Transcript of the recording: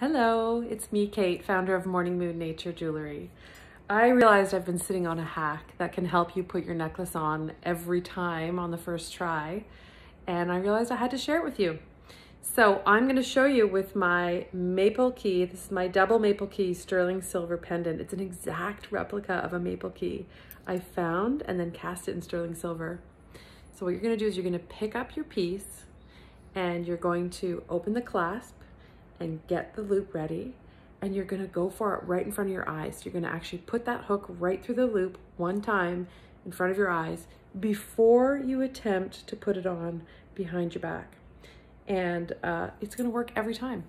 Hello, it's me, Kate, founder of Morning Moon Nature Jewelry. I realized I've been sitting on a hack that can help you put your necklace on every time on the first try, and I realized I had to share it with you. So I'm gonna show you with my maple key, this is my double maple key sterling silver pendant. It's an exact replica of a maple key I found and then cast it in sterling silver. So what you're gonna do is you're gonna pick up your piece and you're going to open the clasp and get the loop ready and you're gonna go for it right in front of your eyes. You're gonna actually put that hook right through the loop one time in front of your eyes before you attempt to put it on behind your back. And uh, it's gonna work every time.